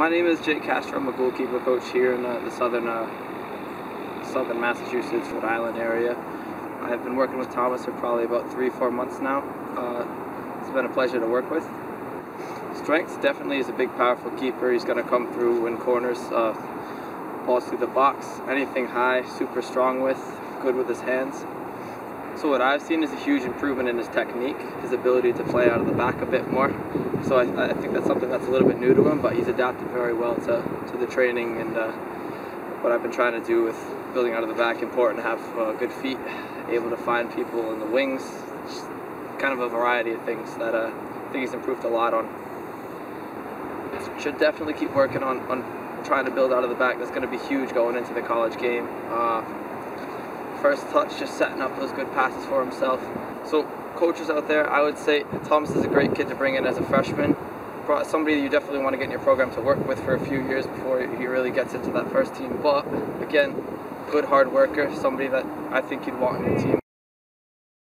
My name is Jake Castro. I'm a goalkeeper coach here in uh, the southern uh, southern Massachusetts, Rhode Island area. I've been working with Thomas for probably about three, four months now. Uh, it's been a pleasure to work with. Strength definitely is a big, powerful keeper. He's going to come through in corners, uh, balls through the box, anything high, super strong with, good with his hands. So what I've seen is a huge improvement in his technique, his ability to play out of the back a bit more. So I, I think that's something that's a little bit new to him, but he's adapted very well to, to the training and uh, what I've been trying to do with building out of the back. Important to have uh, good feet, able to find people in the wings, just kind of a variety of things that uh, I think he's improved a lot on. Should definitely keep working on, on trying to build out of the back. That's going to be huge going into the college game. First touch, just setting up those good passes for himself. So coaches out there, I would say Thomas is a great kid to bring in as a freshman. Somebody you definitely want to get in your program to work with for a few years before he really gets into that first team. But again, good hard worker, somebody that I think you'd want in your team.